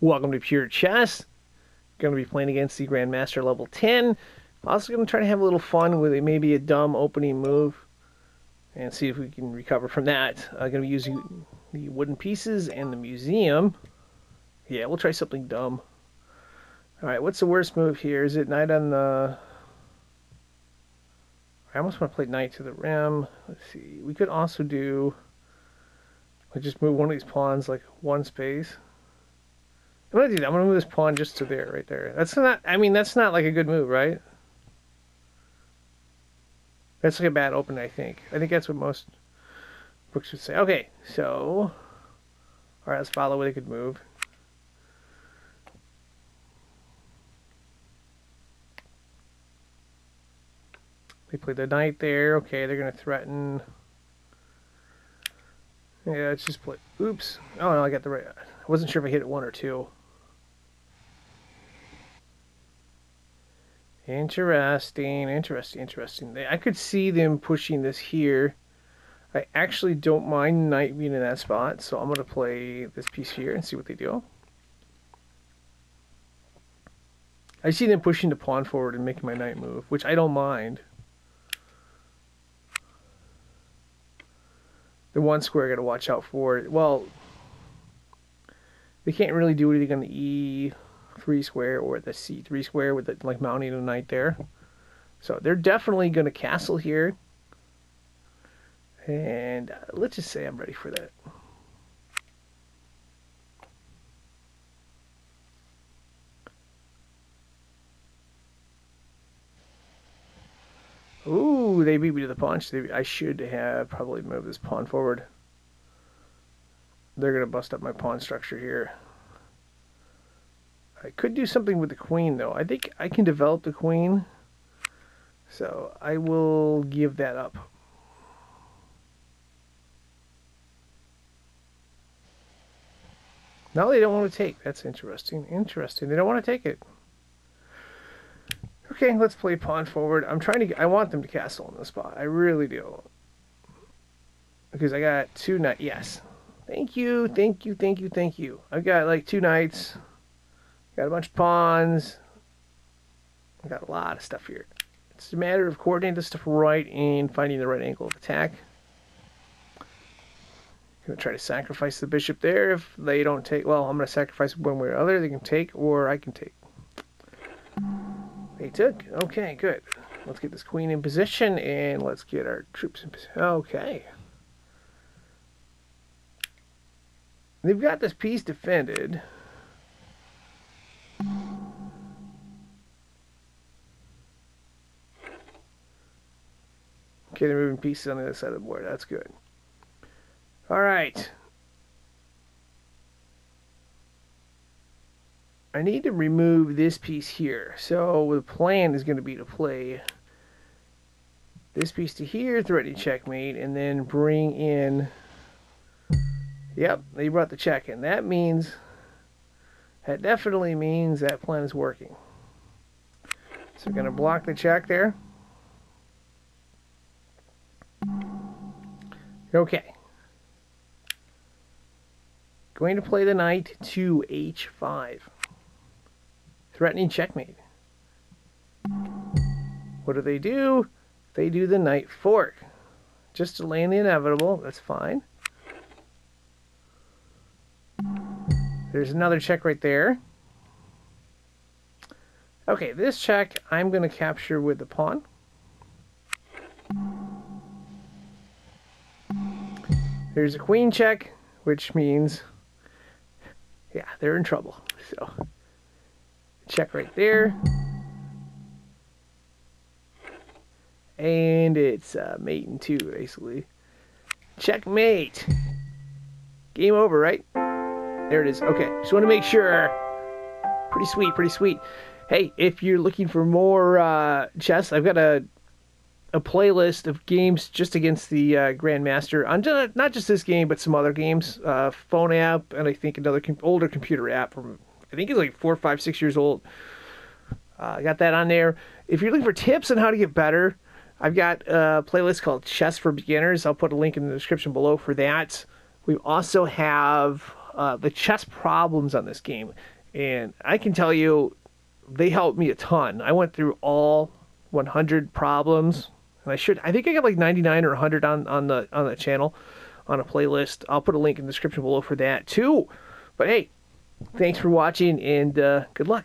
Welcome to Pure Chess. Going to be playing against the Grandmaster level 10. Also going to try to have a little fun with maybe a dumb opening move and see if we can recover from that. Uh, I'm going to be using the wooden pieces and the museum. Yeah, we'll try something dumb. Alright, what's the worst move here? Is it knight on the... I almost want to play knight to the rim. Let's see. We could also do... We just move one of these pawns like one space. I'm gonna do. I'm gonna move this pawn just to there, right there. That's not. I mean, that's not like a good move, right? That's like a bad open. I think. I think that's what most books would say. Okay, so all right, let's follow with a good move. They play the knight there. Okay, they're gonna threaten. Yeah, let's just play. Oops. Oh no, I got the right. I wasn't sure if I hit it one or two. Interesting, interesting, interesting. I could see them pushing this here. I actually don't mind knight being in that spot, so I'm going to play this piece here and see what they do. I see them pushing the pawn forward and making my knight move, which I don't mind. The one square I got to watch out for. Well, they can't really do anything on the E 3 square or the c3 square with it like mounting a knight there. So they're definitely going to castle here. And uh, let's just say I'm ready for that. Ooh, they beat me to the punch. They, I should have probably moved this pawn forward. They're going to bust up my pawn structure here. I could do something with the queen, though. I think I can develop the queen. So I will give that up. No, they don't want to take. That's interesting. Interesting. They don't want to take it. Okay, let's play pawn forward. I'm trying to. I want them to castle in the spot. I really do. Because I got two knights. Yes. Thank you. Thank you. Thank you. Thank you. I've got like two knights. Got a bunch of pawns. Got a lot of stuff here. It's a matter of coordinating this stuff right and finding the right angle of attack. Gonna try to sacrifice the bishop there if they don't take. Well, I'm gonna sacrifice one way or other. They can take, or I can take. They took. Okay, good. Let's get this queen in position and let's get our troops in position. Okay. They've got this piece defended. Okay, they're moving pieces on the other side of the board. That's good. All right. I need to remove this piece here. So the plan is going to be to play this piece to here, threatening checkmate, and then bring in... Yep, they brought the check in. That means... That definitely means that plan is working. So we're going to block the check there. Okay. Going to play the knight to h5. Threatening checkmate. What do they do? They do the knight fork. Just delaying the inevitable. That's fine. There's another check right there. Okay, this check I'm going to capture with the pawn. There's a queen check, which means, yeah, they're in trouble. So, check right there. And it's uh, mate in two, basically. Checkmate. Game over, right? There it is. Okay, just want to make sure. Pretty sweet, pretty sweet. Hey, if you're looking for more uh, chess, I've got a a playlist of games just against the uh, Grandmaster on not just this game, but some other games. Uh, phone app, and I think another com- older computer app from I think it's like four, five, six years old. I uh, got that on there. If you're looking for tips on how to get better, I've got a playlist called Chess for Beginners. I'll put a link in the description below for that. We also have uh, the chess problems on this game, and I can tell you, they helped me a ton. I went through all 100 problems, and I should I think I got like 99 or 100 on on the on the channel on a playlist. I'll put a link in the description below for that too. But hey, thanks for watching and uh, good luck.